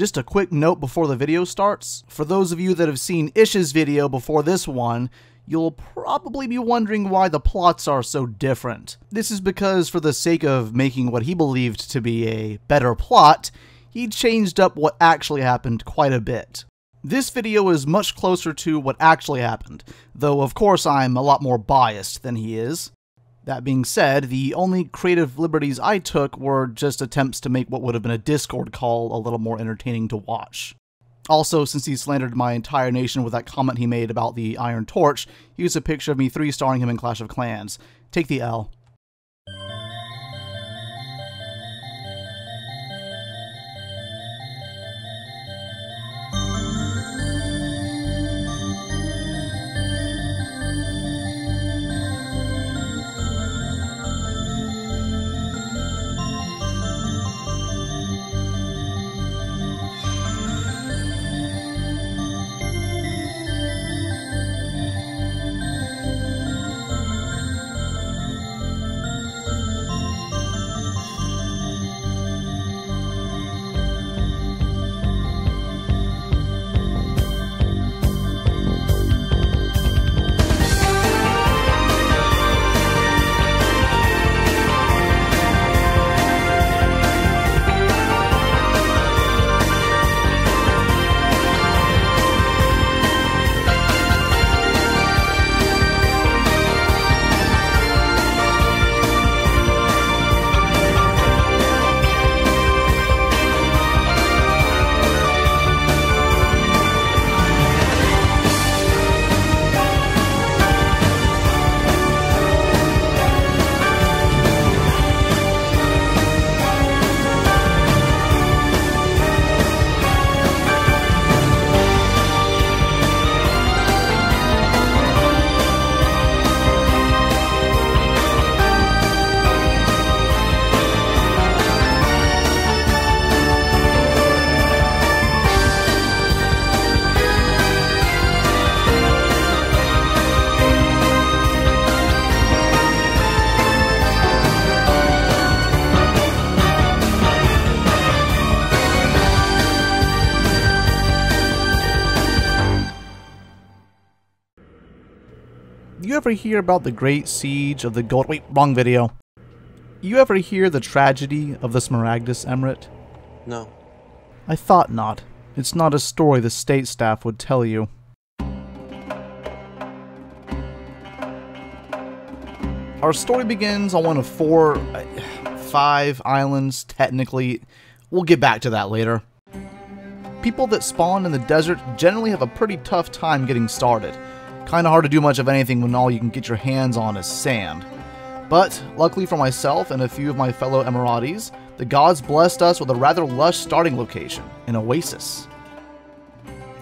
Just a quick note before the video starts. For those of you that have seen Ish's video before this one, you'll probably be wondering why the plots are so different. This is because for the sake of making what he believed to be a better plot, he changed up what actually happened quite a bit. This video is much closer to what actually happened, though of course I'm a lot more biased than he is. That being said, the only creative liberties I took were just attempts to make what would have been a Discord call a little more entertaining to watch. Also, since he slandered my entire nation with that comment he made about the Iron Torch, he a picture of me three starring him in Clash of Clans. Take the L. ever hear about the great siege of the gold- wait, wrong video. You ever hear the tragedy of the Smaragdus Emirate? No. I thought not. It's not a story the state staff would tell you. Our story begins on one of four, uh, five islands, technically. We'll get back to that later. People that spawn in the desert generally have a pretty tough time getting started. Kinda hard to do much of anything when all you can get your hands on is sand. But, luckily for myself and a few of my fellow Emiratis, the gods blessed us with a rather lush starting location, an oasis.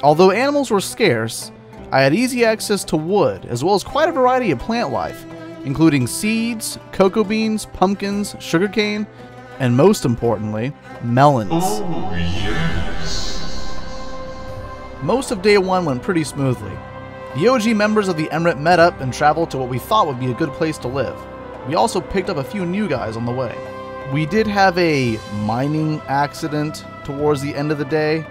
Although animals were scarce, I had easy access to wood, as well as quite a variety of plant life, including seeds, cocoa beans, pumpkins, sugarcane, and most importantly, melons. Oh, most of day one went pretty smoothly. The OG members of the Emirate met up and traveled to what we thought would be a good place to live. We also picked up a few new guys on the way. We did have a mining accident towards the end of the day,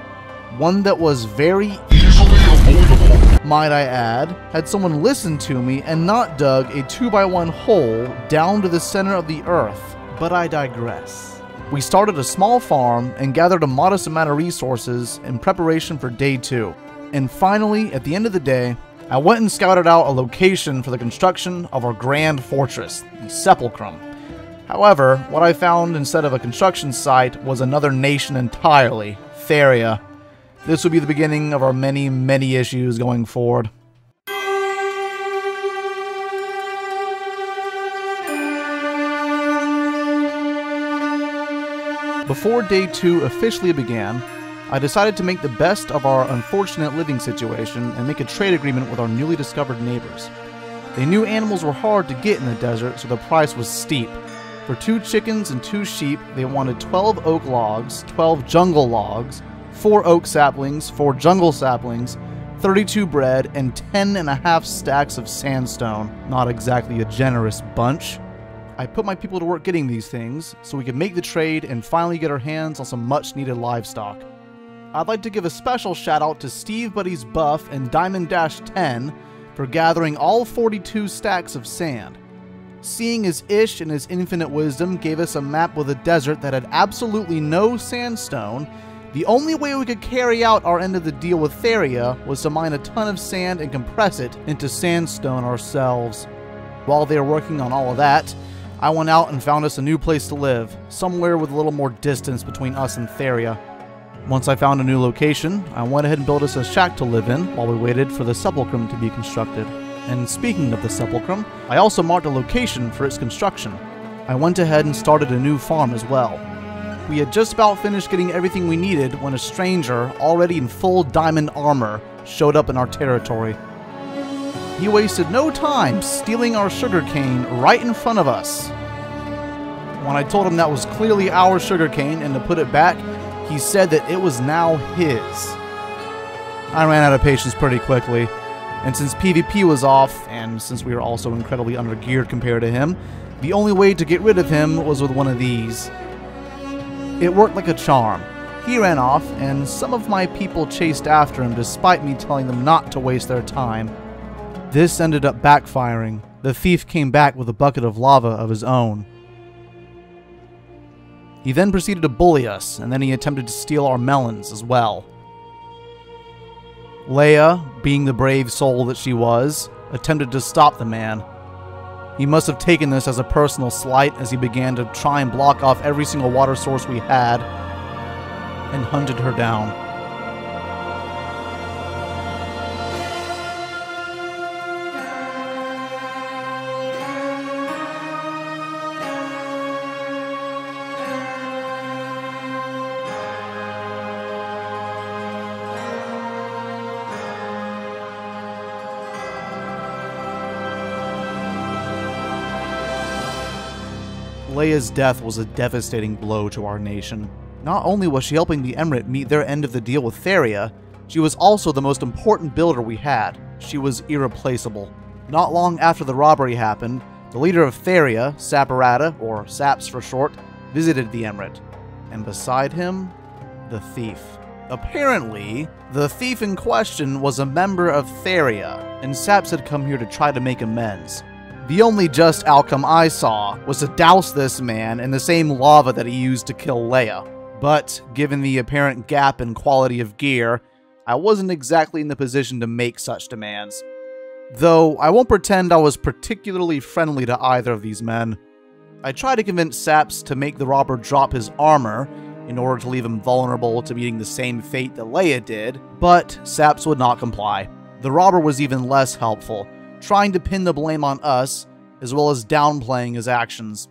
one that was very easily avoidable, might I add, had someone listened to me and not dug a 2x1 hole down to the center of the earth. But I digress. We started a small farm and gathered a modest amount of resources in preparation for day two. And finally, at the end of the day, I went and scouted out a location for the construction of our grand fortress, the Sepulchrum. However, what I found instead of a construction site was another nation entirely, Theria. This will be the beginning of our many, many issues going forward. Before day two officially began, I decided to make the best of our unfortunate living situation and make a trade agreement with our newly discovered neighbors. They knew animals were hard to get in the desert, so the price was steep. For two chickens and two sheep, they wanted 12 oak logs, 12 jungle logs, 4 oak saplings, 4 jungle saplings, 32 bread, and 10 and a half stacks of sandstone. Not exactly a generous bunch. I put my people to work getting these things so we could make the trade and finally get our hands on some much needed livestock. I'd like to give a special shout out to Steve Buddies Buff and Diamond Dash 10 for gathering all 42 stacks of sand. Seeing as Ish in his infinite wisdom gave us a map with a desert that had absolutely no sandstone, the only way we could carry out our end of the deal with Theria was to mine a ton of sand and compress it into sandstone ourselves. While they were working on all of that, I went out and found us a new place to live, somewhere with a little more distance between us and Theria. Once I found a new location, I went ahead and built us a shack to live in while we waited for the sepulchrum to be constructed. And speaking of the sepulchrum, I also marked a location for its construction. I went ahead and started a new farm as well. We had just about finished getting everything we needed when a stranger, already in full diamond armor, showed up in our territory. He wasted no time stealing our sugarcane right in front of us. When I told him that was clearly our sugarcane and to put it back, he said that it was now his. I ran out of patience pretty quickly, and since PvP was off, and since we were also incredibly undergeared compared to him, the only way to get rid of him was with one of these. It worked like a charm. He ran off, and some of my people chased after him despite me telling them not to waste their time. This ended up backfiring. The thief came back with a bucket of lava of his own. He then proceeded to bully us, and then he attempted to steal our melons as well. Leia, being the brave soul that she was, attempted to stop the man. He must have taken this as a personal slight as he began to try and block off every single water source we had and hunted her down. Leia's death was a devastating blow to our nation. Not only was she helping the Emirate meet their end of the deal with Theria, she was also the most important builder we had. She was irreplaceable. Not long after the robbery happened, the leader of Theria, Saparata, or Saps for short, visited the Emirate. And beside him, the thief. Apparently, the thief in question was a member of Theria, and Saps had come here to try to make amends. The only just outcome I saw was to douse this man in the same lava that he used to kill Leia. But, given the apparent gap in quality of gear, I wasn't exactly in the position to make such demands. Though, I won't pretend I was particularly friendly to either of these men. I tried to convince Saps to make the robber drop his armor in order to leave him vulnerable to meeting the same fate that Leia did, but Saps would not comply. The robber was even less helpful, trying to pin the blame on us, as well as downplaying his actions.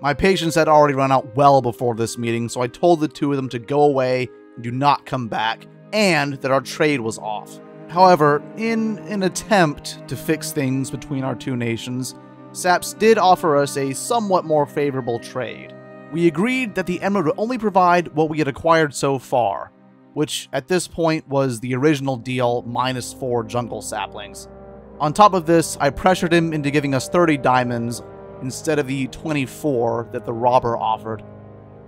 My patience had already run out well before this meeting, so I told the two of them to go away and do not come back, and that our trade was off. However, in an attempt to fix things between our two nations, Saps did offer us a somewhat more favorable trade. We agreed that the Emirate would only provide what we had acquired so far, which at this point was the original deal minus four jungle saplings. On top of this, I pressured him into giving us 30 diamonds instead of the 24 that the robber offered.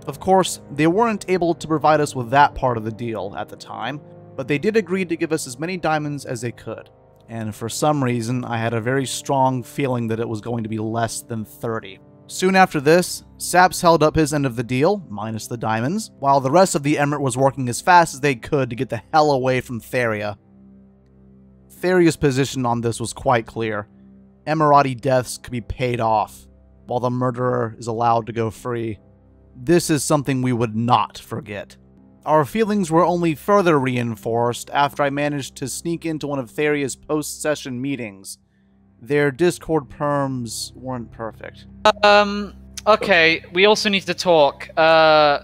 Of course, they weren't able to provide us with that part of the deal at the time, but they did agree to give us as many diamonds as they could. And for some reason, I had a very strong feeling that it was going to be less than 30. Soon after this, Saps held up his end of the deal, minus the diamonds, while the rest of the Emirate was working as fast as they could to get the hell away from Theria Theria's position on this was quite clear. Emirati deaths could be paid off, while the murderer is allowed to go free. This is something we would not forget. Our feelings were only further reinforced after I managed to sneak into one of Theria's post-session meetings. Their Discord perms weren't perfect. Um, okay, we also need to talk. Uh,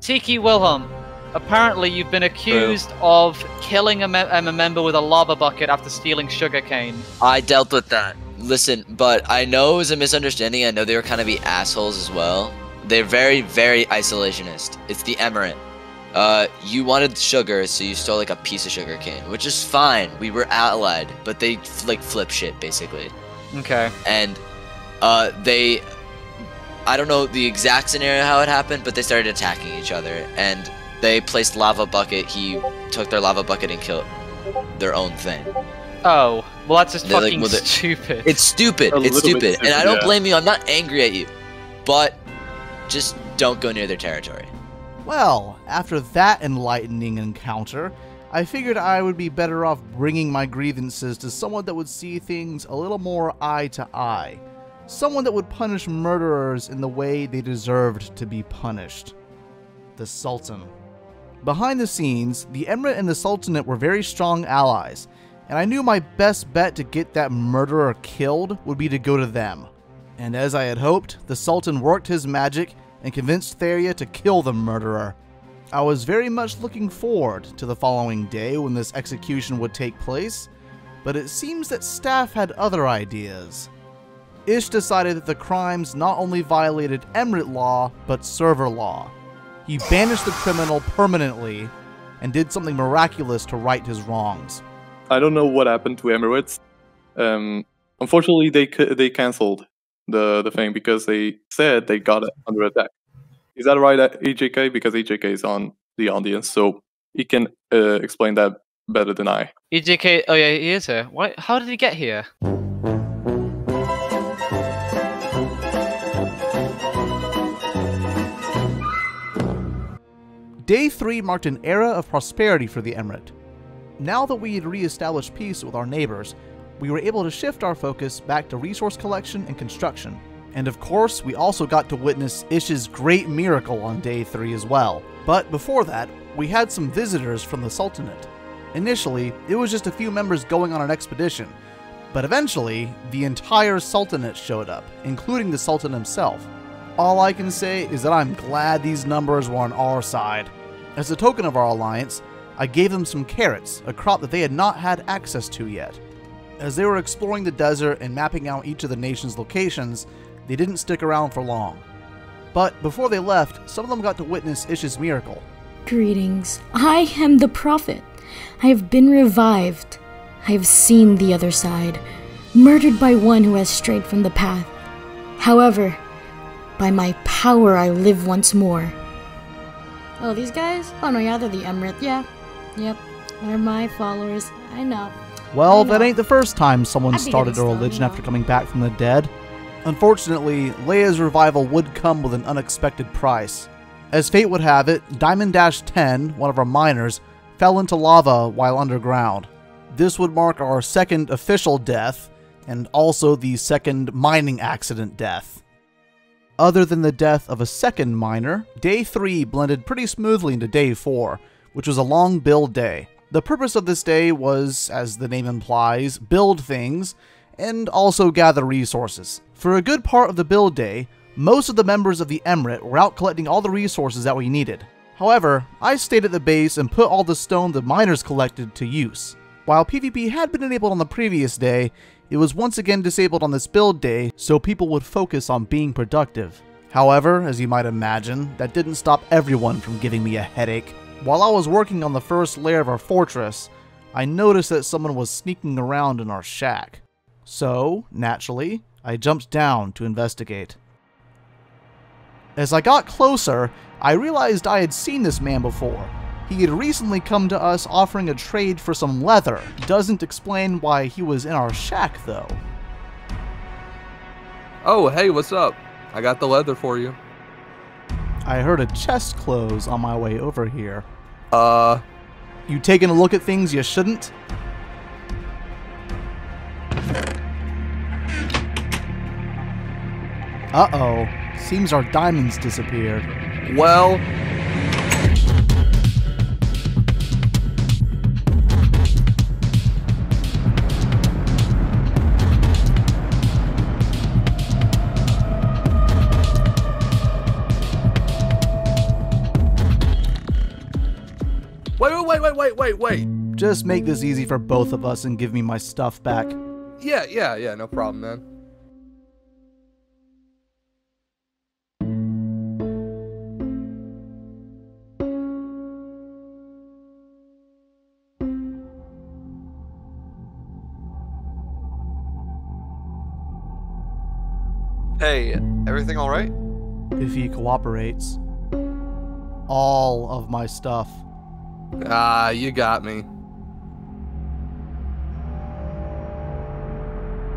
Tiki Wilhelm, Apparently, you've been accused True. of killing a, me a, member with a lava bucket after stealing sugarcane. I dealt with that. Listen, but I know it was a misunderstanding. I know they were kind of be assholes as well. They're very, very isolationist. It's the Emirate. Uh, you wanted sugar, so you stole like a piece of sugar cane, which is fine. We were allied, but they like flip shit basically. Okay. And uh, they, I don't know the exact scenario how it happened, but they started attacking each other, and They placed lava bucket. He took their lava bucket and killed their own thing. Oh, well that's just They're like, fucking well, stupid. It's stupid. A It's little bit stupid. And I don't yeah. blame you. I'm not angry at you. But just don't go near their territory. Well, after that enlightening encounter, I figured I would be better off bringing my grievances to someone that would see things a little more eye to eye. Someone that would punish murderers in the way they deserved to be punished. The Sultan. Behind the scenes, the Emirate and the Sultanate were very strong allies, and I knew my best bet to get that murderer killed would be to go to them. And as I had hoped, the Sultan worked his magic and convinced Theria to kill the murderer. I was very much looking forward to the following day when this execution would take place, but it seems that staff had other ideas. Ish decided that the crimes not only violated Emirate law, but server law. He banished the criminal permanently and did something miraculous to right his wrongs. I don't know what happened to Emirates. Um, unfortunately, they they canceled the the thing because they said they got it under attack. Is that right, uh, AJK? Because AJK is on the audience, so he can uh, explain that better than I. EJK. Oh yeah, he is here. Why? How did he get here? Day 3 marked an era of prosperity for the Emirate. Now that we had re-established peace with our neighbors, we were able to shift our focus back to resource collection and construction. And of course, we also got to witness Ish's great miracle on day 3 as well. But before that, we had some visitors from the Sultanate. Initially, it was just a few members going on an expedition, but eventually, the entire Sultanate showed up, including the Sultan himself. All I can say is that I'm glad these numbers were on our side. As a token of our alliance, I gave them some carrots, a crop that they had not had access to yet. As they were exploring the desert and mapping out each of the nation's locations, they didn't stick around for long. But before they left, some of them got to witness Ish's miracle. Greetings. I am the prophet. I have been revived. I have seen the other side, murdered by one who has strayed from the path. However, by my power I live once more. Oh, these guys? Oh no, yeah, they're the Emirate. Yeah. Yep. They're my followers. I know. Well, I that ain't the first time someone I'd started a religion after coming back from the dead. Unfortunately, Leia's revival would come with an unexpected price. As fate would have it, Diamond Dash 10, one of our miners, fell into lava while underground. This would mark our second official death, and also the second mining accident death. Other than the death of a second miner, day 3 blended pretty smoothly into day 4, which was a long build day. The purpose of this day was, as the name implies, build things and also gather resources. For a good part of the build day, most of the members of the Emirate were out collecting all the resources that we needed. However, I stayed at the base and put all the stone the miners collected to use. While PvP had been enabled on the previous day, it was once again disabled on this build day so people would focus on being productive. However, as you might imagine, that didn't stop everyone from giving me a headache. While I was working on the first layer of our fortress, I noticed that someone was sneaking around in our shack. So, naturally, I jumped down to investigate. As I got closer, I realized I had seen this man before. He had recently come to us offering a trade for some leather. Doesn't explain why he was in our shack, though. Oh, hey, what's up? I got the leather for you. I heard a chest close on my way over here. Uh, You taking a look at things you shouldn't? Uh oh. Seems our diamonds disappeared. well, wait, wait, wait. Just make this easy for both of us and give me my stuff back. Yeah, yeah, yeah, no problem, man. Hey, everything all right? If he cooperates. All of my stuff. Ah, you got me.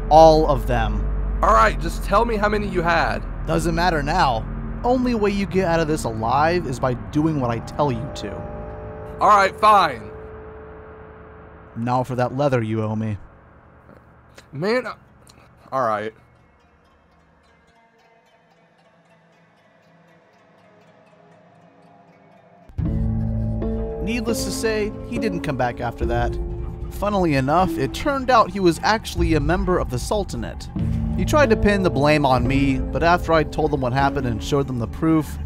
All of them. Alright, just tell me how many you had. Doesn't matter now. Only way you get out of this alive is by doing what I tell you to. Alright, fine. Now for that leather you owe me. Man, uh, alright. Needless to say, he didn't come back after that. Funnily enough, it turned out he was actually a member of the Sultanate. He tried to pin the blame on me, but after I told them what happened and showed them the proof,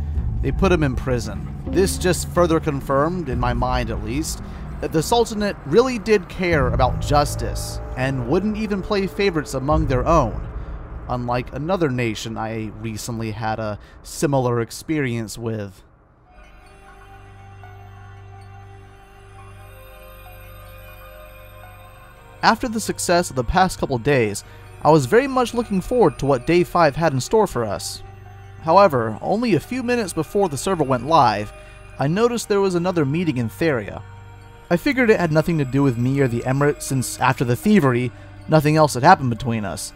they put him in prison. This just further confirmed, in my mind at least, that the Sultanate really did care about justice and wouldn't even play favorites among their own, unlike another nation I recently had a similar experience with. After the success of the past couple days, I was very much looking forward to what Day 5 had in store for us. However, only a few minutes before the server went live, I noticed there was another meeting in Theria. I figured it had nothing to do with me or the Emirate since after the thievery, nothing else had happened between us.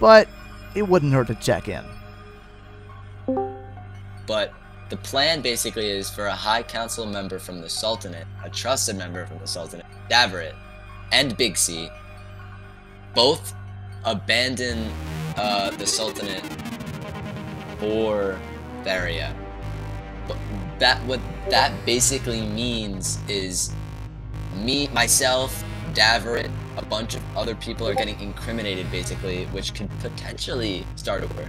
But it wouldn't hurt to check in. But the plan basically is for a High Council member from the Sultanate, a trusted member from the Sultanate, Davarit, and Big C, both abandon uh, the Sultanate for Theria. But that what that basically means is me, myself, Davarit, a bunch of other people are getting incriminated basically, which could potentially start a war.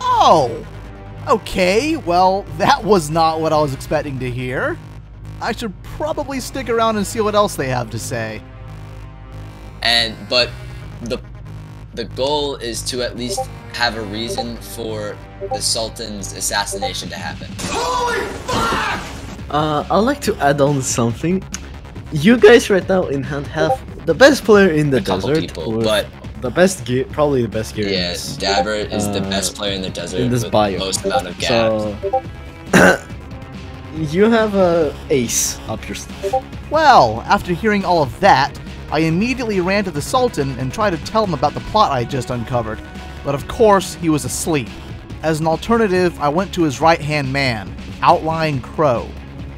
Oh! Okay, well, that was not what I was expecting to hear. I should probably stick around and see what else they have to say. And but the the goal is to at least have a reason for the Sultan's assassination to happen. Holy Uh, I'd like to add on something. You guys right now in hand have the best player in the A desert, people, but the best gear, probably the best gear. in yeah, this. Dabber is the uh, best player in the desert in this with bio. most amount of gaps. So you have a ace up your sleeve. Well, after hearing all of that, I immediately ran to the Sultan and tried to tell him about the plot I had just uncovered, but of course he was asleep. As an alternative, I went to his right hand man, Outlying Crow.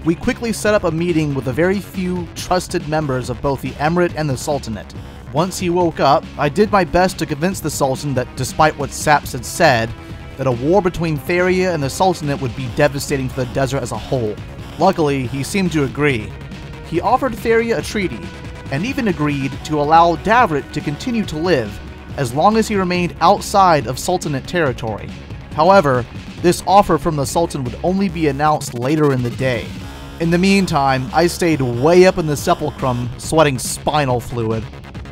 We quickly set up a meeting with a very few trusted members of both the Emirate and the Sultanate. Once he woke up, I did my best to convince the Sultan that despite what Saps had said, that a war between Theria and the Sultanate would be devastating for the desert as a whole. Luckily, he seemed to agree. He offered Theria a treaty, and even agreed to allow Davrit to continue to live as long as he remained outside of Sultanate territory. However, this offer from the Sultan would only be announced later in the day. In the meantime, I stayed way up in the sepulchrum, sweating spinal fluid.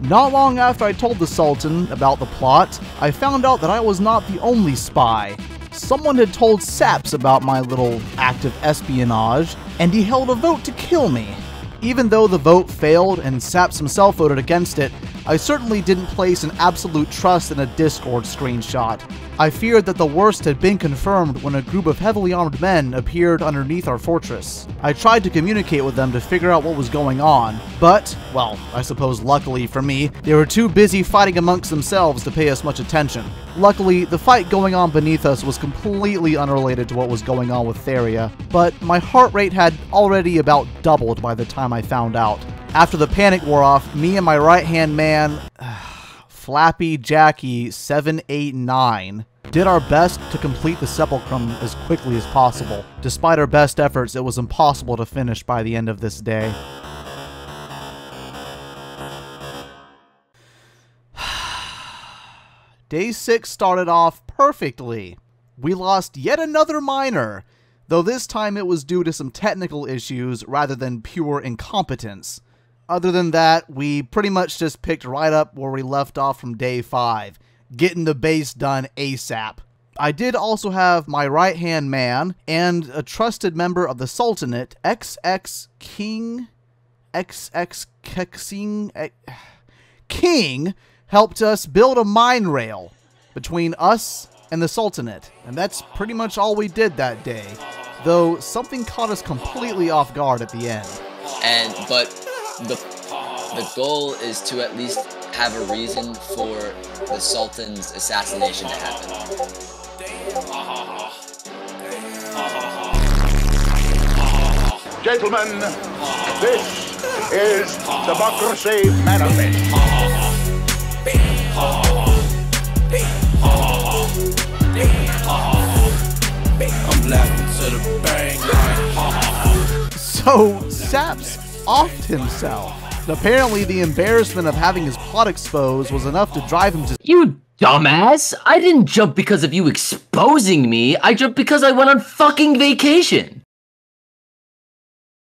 Not long after I told the Sultan about the plot, I found out that I was not the only spy. Someone had told Saps about my little act of espionage, and he held a vote to kill me. Even though the vote failed and Saps himself voted against it, I certainly didn't place an absolute trust in a Discord screenshot. I feared that the worst had been confirmed when a group of heavily armed men appeared underneath our fortress. I tried to communicate with them to figure out what was going on, but, well, I suppose luckily for me, they were too busy fighting amongst themselves to pay us much attention. Luckily, the fight going on beneath us was completely unrelated to what was going on with Theria, but my heart rate had already about doubled by the time I found out. After the panic wore off, me and my right hand man, Flappy Jackie 789, did our best to complete the sepulchrum as quickly as possible. Despite our best efforts, it was impossible to finish by the end of this day. Day 6 started off perfectly. We lost yet another miner, though this time it was due to some technical issues rather than pure incompetence. Other than that, we pretty much just picked right up where we left off from day 5, getting the base done ASAP. I did also have my right hand man and a trusted member of the Sultanate, XX King. XX King. Eh, King helped us build a mine rail between us and the Sultanate, and that's pretty much all we did that day. though something caught us completely off guard at the end. And but the the goal is to at least have a reason for the Sultan's assassination to happen. Gentlemen, this is Democracy Manifest. I'm laughing to the bang So, Saps offed himself. Apparently, the embarrassment of having his plot exposed was enough to drive him to You dumbass! I didn't jump because of you exposing me. I jumped because I went on fucking vacation.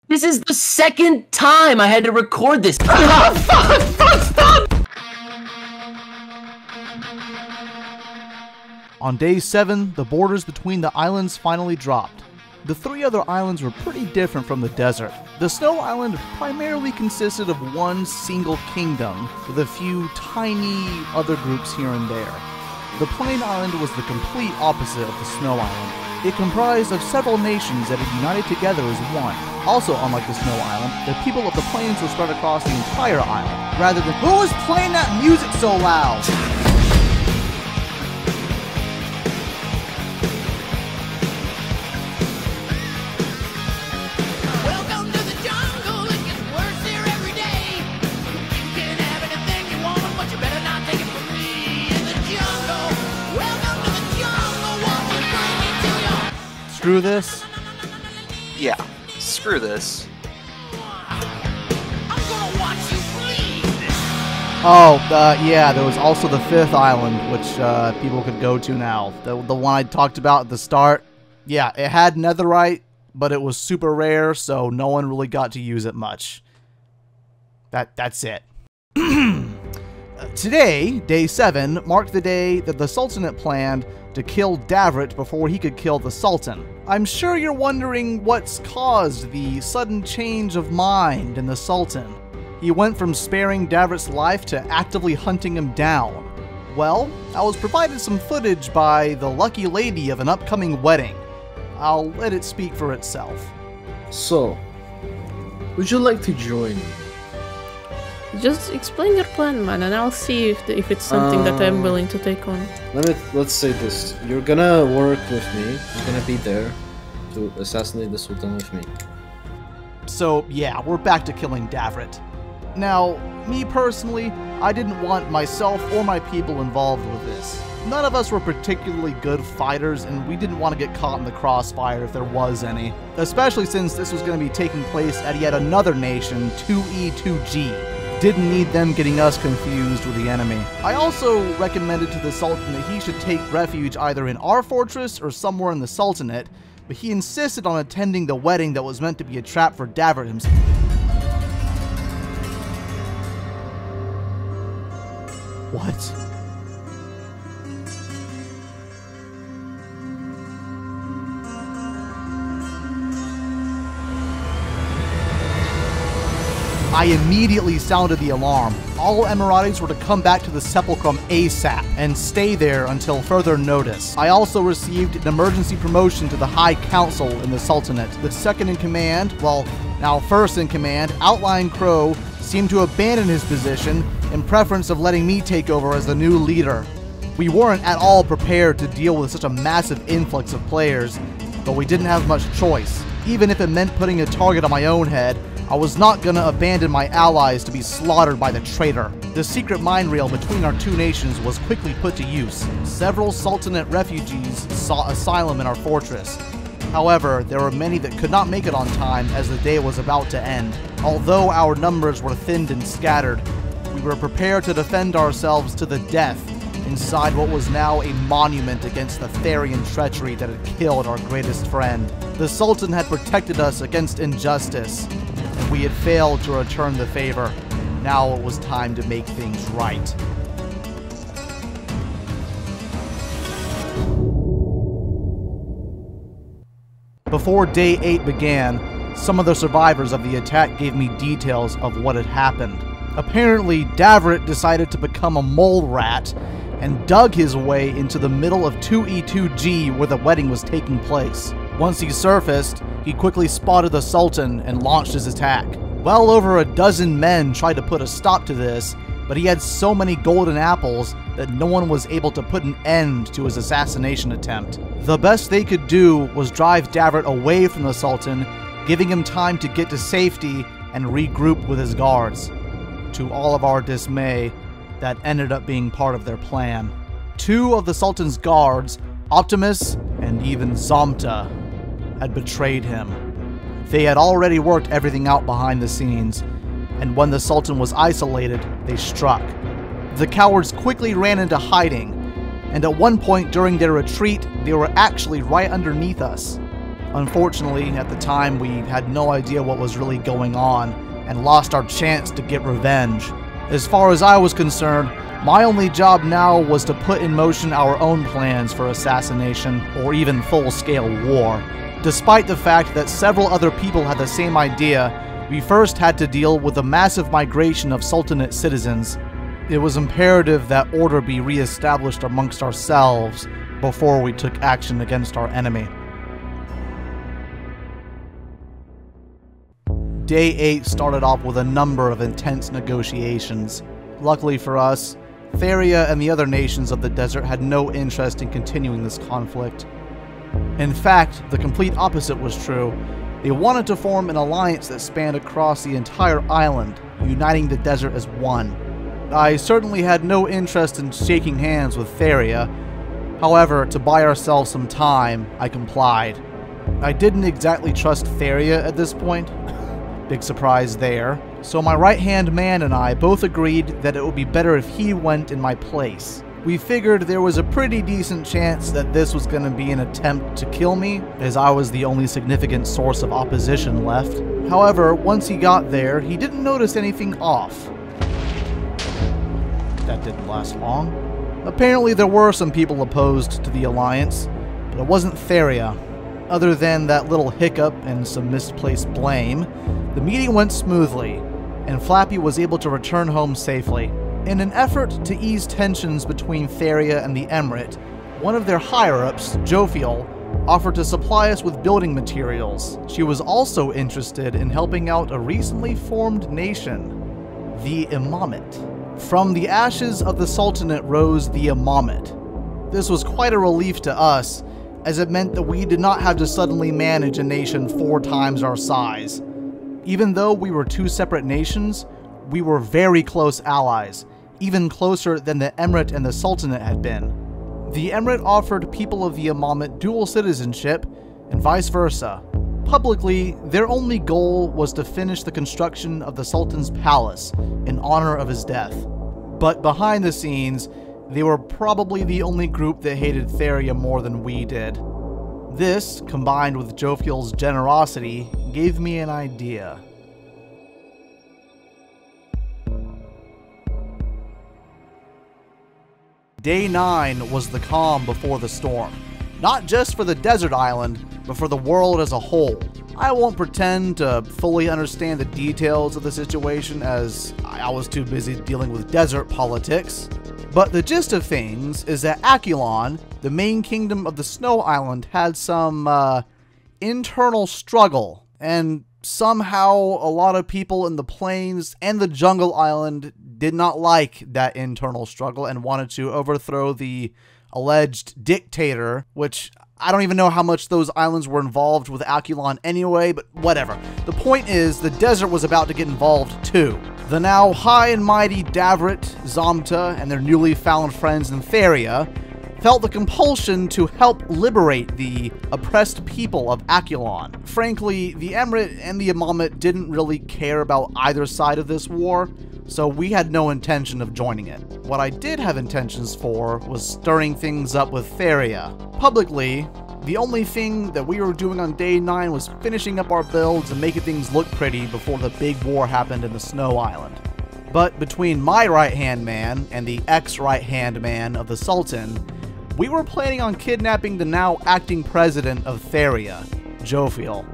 This is the second time I had to record this. fuck, fuck, stop! On day 7, the borders between the islands finally dropped. The three other islands were pretty different from the desert. The Snow Island primarily consisted of one single kingdom, with a few tiny other groups here and there. The Plain Island was the complete opposite of the Snow Island. It comprised of several nations that had united together as one. Also, unlike the Snow Island, the people of the plains were spread across the entire island, rather than- Who is playing that music so loud? Screw this. Yeah, screw this. I'm gonna watch you bleed. Oh, uh, yeah, there was also the fifth island, which uh, people could go to now. The, the one I talked about at the start. Yeah, it had netherite, but it was super rare, so no one really got to use it much. That That's it. Today, day 7, marked the day that the Sultanate planned to kill Davrit before he could kill the Sultan. I'm sure you're wondering what's caused the sudden change of mind in the Sultan. He went from sparing Davrit's life to actively hunting him down. Well, I was provided some footage by the lucky lady of an upcoming wedding. I'll let it speak for itself. So, would you like to join? Just explain your plan, man, and I'll see if, if it's something that I'm Um, willing to take on. Let me let's say this. You're gonna work with me. You're gonna be there to assassinate the Sultan with me. So, yeah, we're back to killing Davrit. Now, me personally, I didn't want myself or my people involved with this. None of us were particularly good fighters, and we didn't want to get caught in the crossfire if there was any. Especially since this was going to be taking place at yet another nation, E 2E2G. Didn't need them getting us confused with the enemy. I also recommended to the Sultan that he should take refuge either in our fortress or somewhere in the Sultanate, but he insisted on attending the wedding that was meant to be a trap for Davrit himself. What? I immediately sounded the alarm. All Emiratis were to come back to the Sepulchrum ASAP and stay there until further notice. I also received an emergency promotion to the High Council in the Sultanate. The second in command, well, now first in command, Outline Crow, seemed to abandon his position in preference of letting me take over as the new leader. We weren't at all prepared to deal with such a massive influx of players, but we didn't have much choice. Even if it meant putting a target on my own head, I was not gonna abandon my allies to be slaughtered by the traitor. The secret mine rail between our two nations was quickly put to use. Several Sultanate refugees sought asylum in our fortress. However, there were many that could not make it on time as the day was about to end. Although our numbers were thinned and scattered, we were prepared to defend ourselves to the death inside what was now a monument against the Therian treachery that had killed our greatest friend. The Sultan had protected us against injustice, we had failed to return the favor. Now it was time to make things right. Before day 8 began, some of the survivors of the attack gave me details of what had happened. Apparently, Davrit decided to become a mole rat and dug his way into the middle of 2E2G where the wedding was taking place. Once he surfaced, he quickly spotted the Sultan and launched his attack. Well over a dozen men tried to put a stop to this, but he had so many golden apples that no one was able to put an end to his assassination attempt. The best they could do was drive Davrit away from the Sultan, giving him time to get to safety and regroup with his guards. To all of our dismay, that ended up being part of their plan. Two of the Sultan's guards, Optimus and even Zomta, had betrayed him. They had already worked everything out behind the scenes, and when the Sultan was isolated, they struck. The cowards quickly ran into hiding, and at one point during their retreat, they were actually right underneath us. Unfortunately, at the time, we had no idea what was really going on and lost our chance to get revenge. As far as I was concerned, my only job now was to put in motion our own plans for assassination or even full scale war. Despite the fact that several other people had the same idea, we first had to deal with the massive migration of Sultanate citizens. It was imperative that order be re established amongst ourselves before we took action against our enemy. Day 8 started off with a number of intense negotiations. Luckily for us, Theria and the other nations of the desert had no interest in continuing this conflict. In fact, the complete opposite was true. They wanted to form an alliance that spanned across the entire island, uniting the desert as one. I certainly had no interest in shaking hands with Theria. However, to buy ourselves some time, I complied. I didn't exactly trust Theria at this point. Big surprise there. So my right-hand man and I both agreed that it would be better if he went in my place. We figured there was a pretty decent chance that this was going to be an attempt to kill me, as I was the only significant source of opposition left. However, once he got there, he didn't notice anything off. That didn't last long. Apparently there were some people opposed to the alliance, but it wasn't Theria. Other than that little hiccup and some misplaced blame, the meeting went smoothly, and Flappy was able to return home safely. In an effort to ease tensions between Theria and the Emirate, one of their higher-ups, Jophiel, offered to supply us with building materials. She was also interested in helping out a recently formed nation, the Imamit. From the ashes of the Sultanate rose the Imamit. This was quite a relief to us, as it meant that we did not have to suddenly manage a nation four times our size. Even though we were two separate nations, we were very close allies, even closer than the Emirate and the Sultanate had been. The Emirate offered people of the Imamit dual citizenship, and vice versa. Publicly, their only goal was to finish the construction of the Sultan's palace in honor of his death. But behind the scenes, they were probably the only group that hated Theria more than we did. This, combined with Jophiel's generosity, gave me an idea. Day 9 was the calm before the storm. Not just for the desert island, but for the world as a whole. I won't pretend to fully understand the details of the situation as I was too busy dealing with desert politics. But the gist of things is that Aculon, the main kingdom of the Snow Island, had some uh, internal struggle, and somehow a lot of people in the plains and the jungle island did not like that internal struggle and wanted to overthrow the alleged dictator, which I don't even know how much those islands were involved with Aculon anyway, but whatever. The point is, the desert was about to get involved too. The now high and mighty Davrit, Zomta, and their newly found friends in Theria felt the compulsion to help liberate the oppressed people of Aculon. Frankly, the Emirate and the Imamit didn't really care about either side of this war, so we had no intention of joining it. What I did have intentions for was stirring things up with Theria. Publicly, the only thing that we were doing on day 9 was finishing up our builds and making things look pretty before the big war happened in the Snow Island. But between my right-hand man and the ex-right-hand man of the Sultan, we were planning on kidnapping the now acting president of Theria, Jophiel.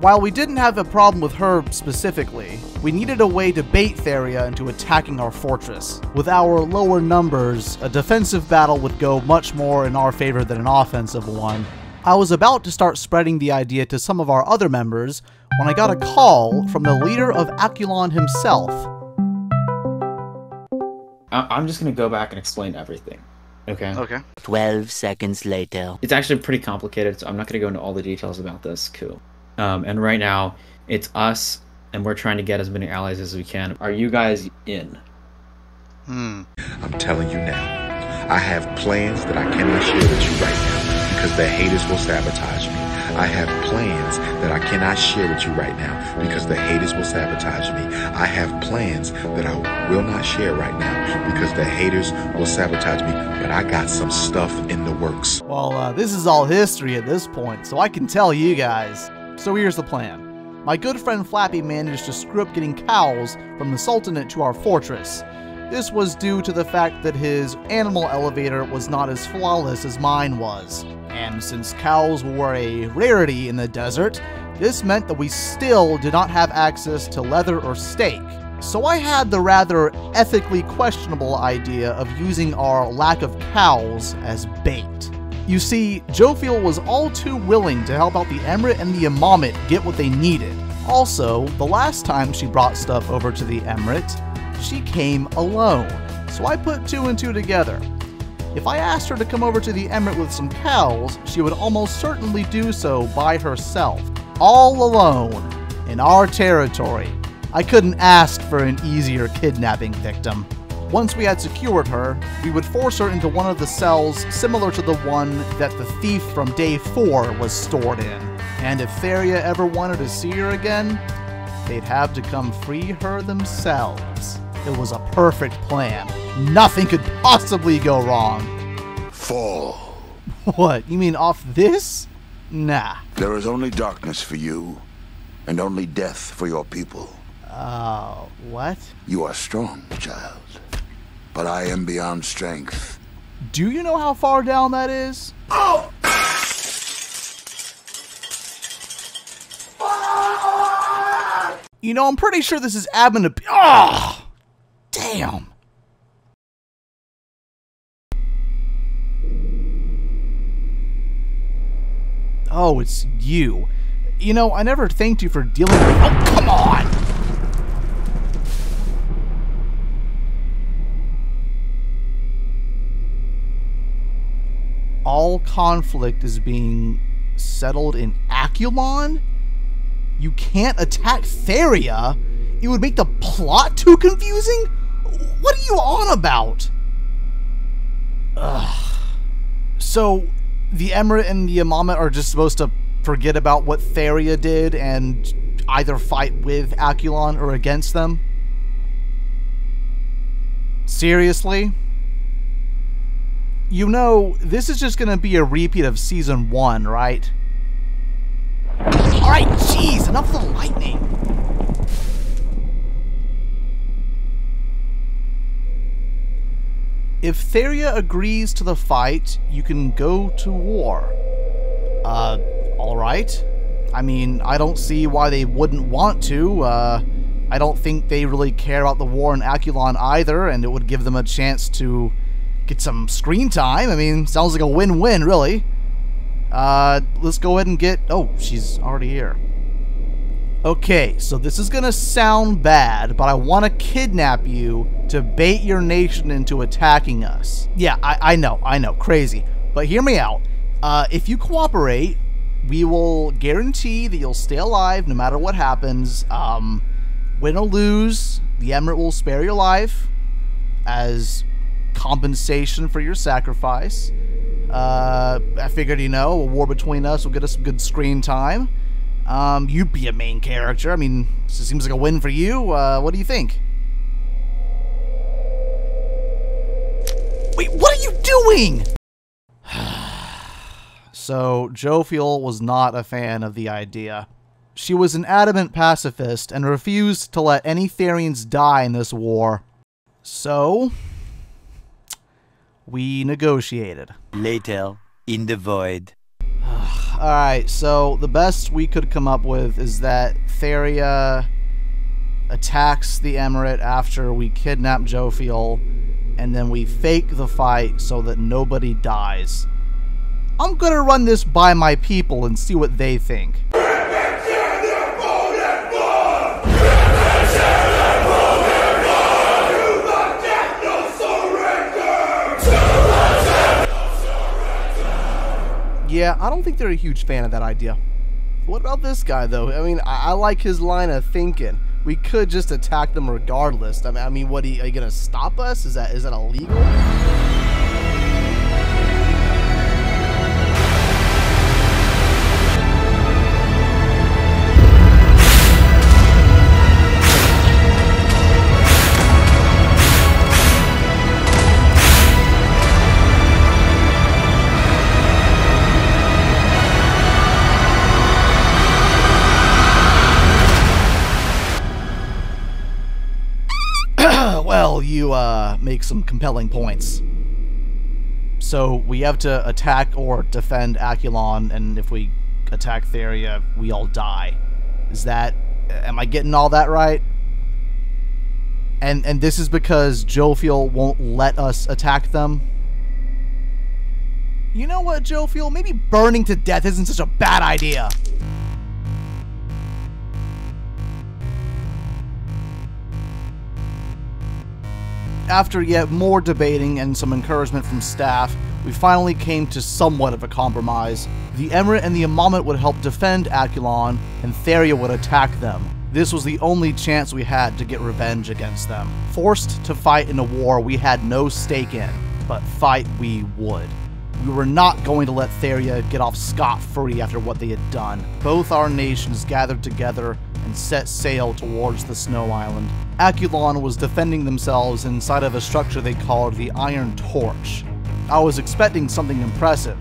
While we didn't have a problem with her specifically, we needed a way to bait Theria into attacking our fortress. With our lower numbers, a defensive battle would go much more in our favor than an offensive one, I was about to start spreading the idea to some of our other members when I got a call from the leader of Aculon himself. I'm just gonna go back and explain everything. Okay. Okay. 12 seconds later. It's actually pretty complicated, so I'm not gonna go into all the details about this. Cool. Um, and right now, it's us, and we're trying to get as many allies as we can. Are you guys in? Hmm. I'm telling you now, I have plans that I cannot share with you right now because the haters will sabotage me. I have plans that I cannot share with you right now because the haters will sabotage me. I have plans that I will not share right now because the haters will sabotage me. But I got some stuff in the works. Well, uh, this is all history at this point, so I can tell you guys. So here's the plan. My good friend Flappy managed to screw up getting cows from the Sultanate to our fortress. This was due to the fact that his animal elevator was not as flawless as mine was. And since cows were a rarity in the desert, this meant that we still did not have access to leather or steak. So I had the rather ethically questionable idea of using our lack of cows as bait. You see, Jofiel was all too willing to help out the Emirate and the Imamate get what they needed. Also, the last time she brought stuff over to the Emirate, she came alone. So I put two and two together. If I asked her to come over to the Emirate with some cows, she would almost certainly do so by herself, all alone, in our territory. I couldn't ask for an easier kidnapping victim. Once we had secured her, we would force her into one of the cells similar to the one that the thief from day 4 was stored in. And if Theria ever wanted to see her again, they'd have to come free her themselves. It was a perfect plan. Nothing could possibly go wrong. Fall. What, you mean off this? Nah. There is only darkness for you, and only death for your people. Oh, what? You are strong, child. But I am beyond strength. Do you know how far down that is? Oh! You know, I'm pretty sure this is admin ab- Oh! Damn. Oh, it's you. You know, I never thanked you for dealing with- Oh, come on! All conflict is being settled in Aculon? You can't attack Theria? It would make the plot too confusing? What are you on about? Ugh. So, the Emirate and the Imamate are just supposed to forget about what Theria did and either fight with Aculon or against them? Seriously? You know, this is just gonna be a repeat of season one, right? Alright, jeez, enough of the lightning! If Theria agrees to the fight, you can go to war. Uh, alright. I mean, I don't see why they wouldn't want to. Uh, I don't think they really care about the war in Aculon either, and it would give them a chance to get some screen time. I mean, sounds like a win-win, really. Uh, let's go ahead and get... Oh, she's already here. Okay, so this is gonna sound bad, but I want to kidnap you to bait your nation into attacking us. Yeah, I, I know, I know, crazy. But hear me out. Uh, if you cooperate, we will guarantee that you'll stay alive no matter what happens. Um, win or lose, the Emirate will spare your life as compensation for your sacrifice. Uh, I figured, you know, a war between us will get us some good screen time. Um, you'd be a main character. I mean, this seems like a win for you. Uh, what do you think? Wait, what are you doing? so, Jofiel was not a fan of the idea. She was an adamant pacifist and refused to let any Therians die in this war. So, we negotiated. Later, in the void. Alright, so the best we could come up with is that Theria attacks the Emirate after we kidnap Jofiel, and then we fake the fight so that nobody dies. I'm gonna run this by my people and see what they think. Yeah, I don't think they're a huge fan of that idea. What about this guy, though? I mean, I, I like his line of thinking. We could just attack them regardless. I mean, what are you, are you gonna stop us? Is that is that illegal? Make some compelling points. So we have to attack or defend Aculon, and if we attack Theria, we all die. Is that? Am I getting all that right? And and this is because Jofiel won't let us attack them. You know what, Jofiel? Maybe burning to death isn't such a bad idea. After yet more debating and some encouragement from staff, we finally came to somewhat of a compromise. The Emirate and the Imamate would help defend Aculon, and Theria would attack them. This was the only chance we had to get revenge against them. Forced to fight in a war we had no stake in, but fight we would. We were not going to let Theria get off scot-free after what they had done. Both our nations gathered together and set sail towards the Snow Island. Aculon was defending themselves inside of a structure they called the Iron Torch. I was expecting something impressive.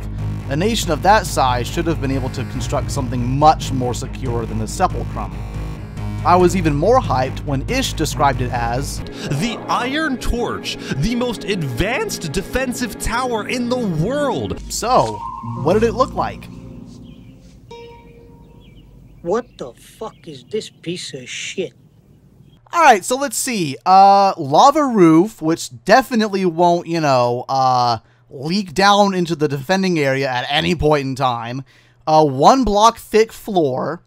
A nation of that size should have been able to construct something much more secure than the Sepulchrum. I was even more hyped when Ish described it as The Iron Torch, the most advanced defensive tower in the world. So, what did it look like? What the fuck is this piece of shit? Alright, so let's see. Uh, lava roof, which definitely won't, you know, uh, leak down into the defending area at any point in time. A one block thick floor.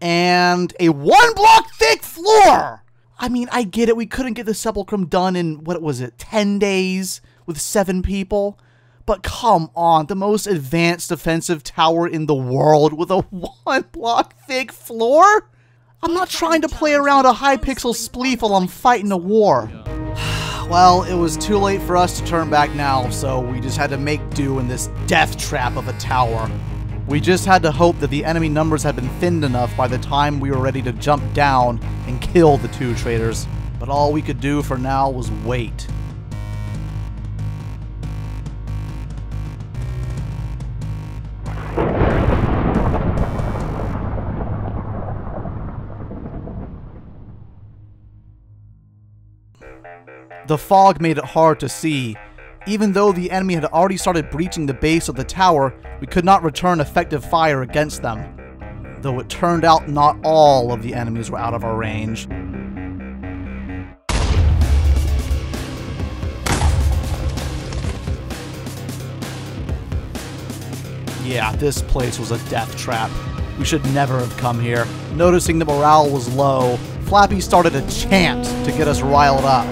And a one block thick floor! I mean, I get it. We couldn't get the Sepulchrum done in, what was it, 10 days with seven people? But come on, the most advanced defensive tower in the world with a one block thick floor? I'm not trying to play around a high pixel spleef while I'm fighting a war. well, it was too late for us to turn back now, so we just had to make do in this death trap of a tower. We just had to hope that the enemy numbers had been thinned enough by the time we were ready to jump down and kill the two traitors. But all we could do for now was wait. The fog made it hard to see. Even though the enemy had already started breaching the base of the tower, we could not return effective fire against them. Though it turned out not all of the enemies were out of our range. Yeah, this place was a death trap. We should never have come here. Noticing the morale was low, Flappy started a chant to get us riled up.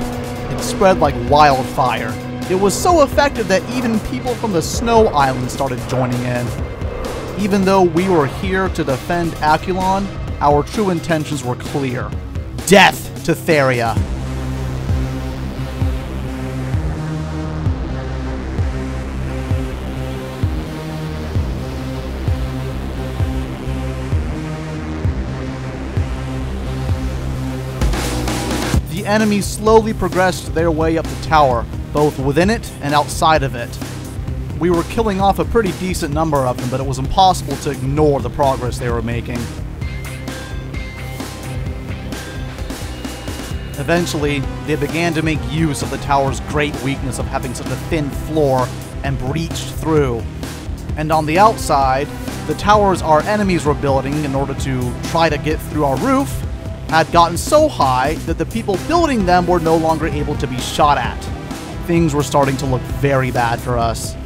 Spread like wildfire. It was so effective that even people from the Snow Island started joining in. Even though we were here to defend Aculon, our true intentions were clear. Death to Theria. The enemies slowly progressed their way up the tower, both within it and outside of it. We were killing off a pretty decent number of them, but it was impossible to ignore the progress they were making. Eventually, they began to make use of the tower's great weakness of having such a thin floor and breached through. And on the outside, the towers our enemies were building in order to try to get through our roof had gotten so high that the people building them were no longer able to be shot at. Things were starting to look very bad for us.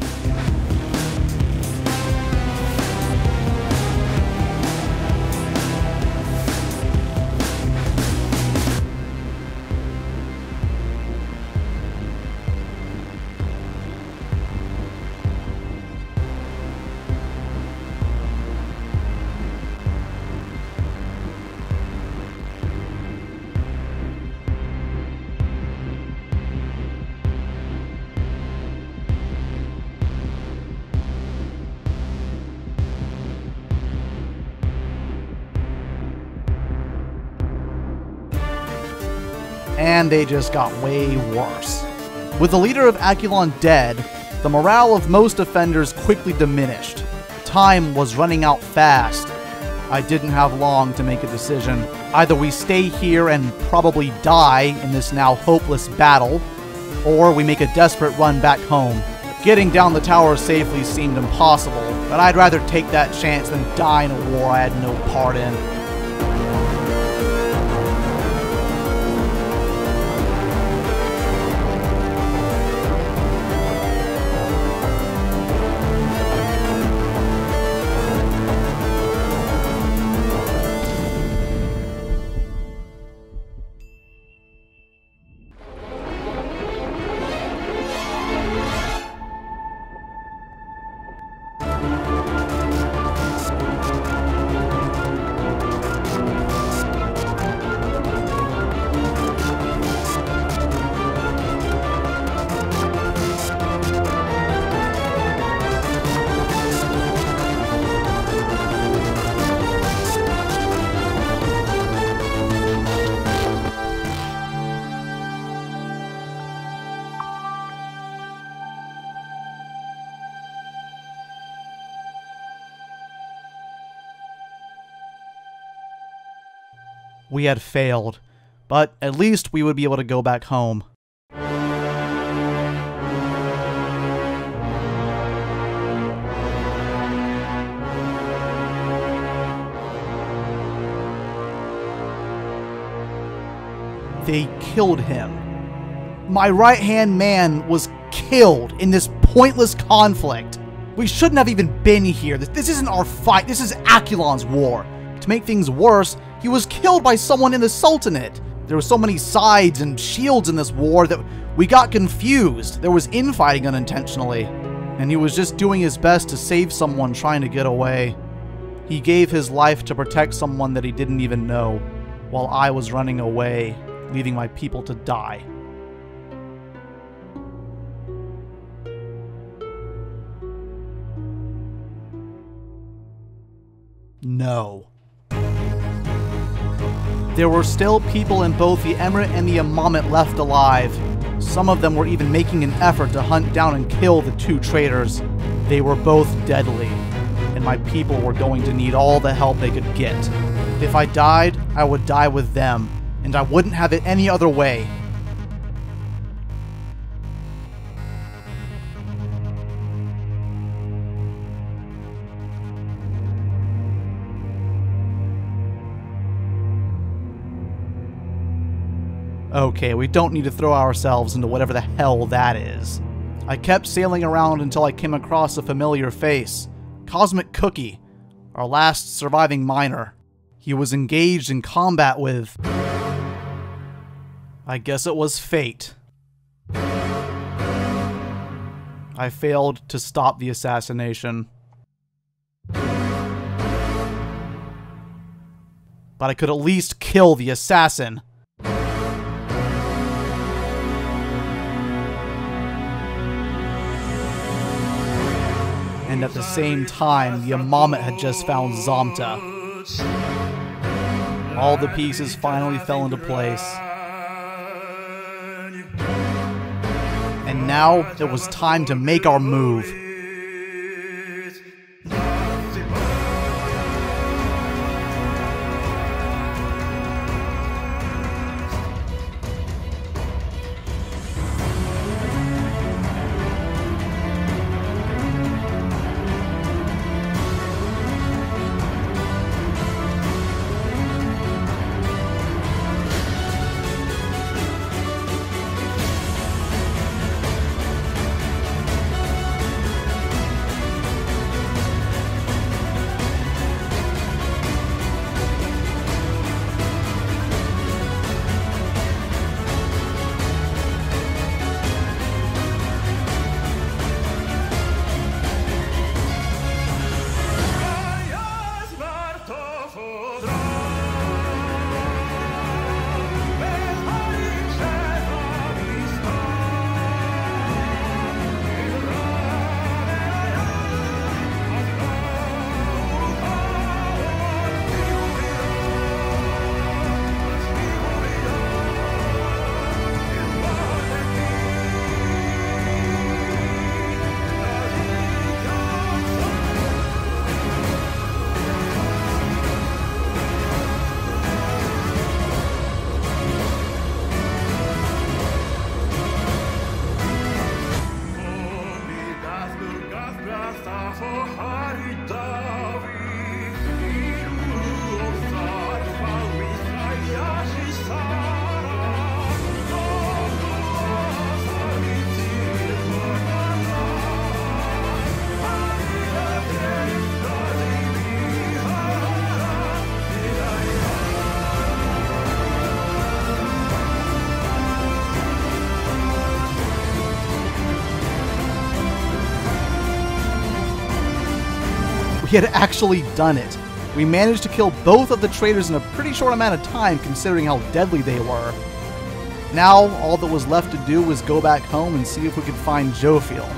They just got way worse. With the leader of Aculon dead, the morale of most offenders quickly diminished. Time was running out fast. I didn't have long to make a decision. Either we stay here and probably die in this now hopeless battle, or we make a desperate run back home. Getting down the tower safely seemed impossible, but I'd rather take that chance than die in a war I had no part in. Had failed, but at least we would be able to go back home. They killed him. My right hand man was killed in this pointless conflict. We shouldn't have even been here. This, this isn't our fight. This is Aculon's war. To make things worse, he was killed by someone in the Sultanate. There were so many sides and shields in this war that we got confused. There was infighting unintentionally. And he was just doing his best to save someone trying to get away. He gave his life to protect someone that he didn't even know, while I was running away, leaving my people to die. No. There were still people in both the Emirate and the Imamate left alive. Some of them were even making an effort to hunt down and kill the two traitors. They were both deadly, and my people were going to need all the help they could get. If I died, I would die with them, and I wouldn't have it any other way. Okay, we don't need to throw ourselves into whatever the hell that is. I kept sailing around until I came across a familiar face Cosmic Cookie, our last surviving miner. He was engaged in combat with. I guess it was fate. I failed to stop the assassination. But I could at least kill the assassin. And at the same time, the Imamate had just found Zamta. All the pieces finally fell into place. And now it was time to make our move. Actually done it. We managed to kill both of the traitors in a pretty short amount of time considering how deadly they were. Now, all that was left to do was go back home and see if we could find Jofiel.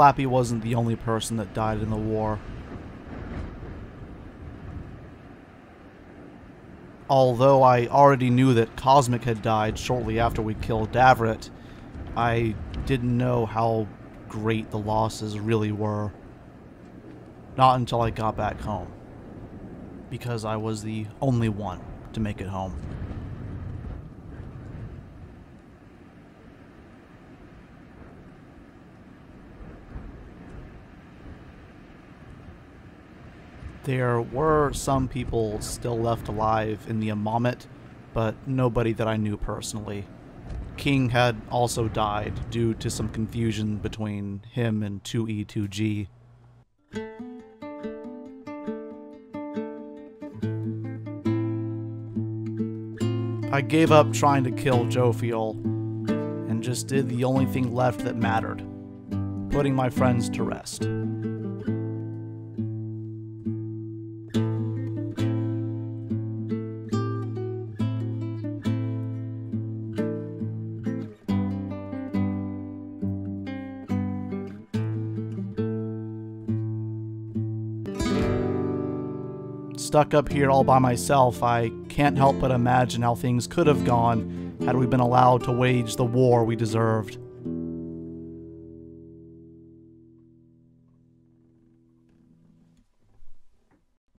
Flappy wasn't the only person that died in the war. Although I already knew that Cosmic had died shortly after we killed Davrit, I didn't know how great the losses really were. Not until I got back home. Because I was the only one to make it home. There were some people still left alive in the Imamate, but nobody that I knew personally. King had also died due to some confusion between him and E 2E2G. I gave up trying to kill Jofiel and just did the only thing left that mattered putting my friends to rest. Stuck up here all by myself, I can't help but imagine how things could have gone had we been allowed to wage the war we deserved.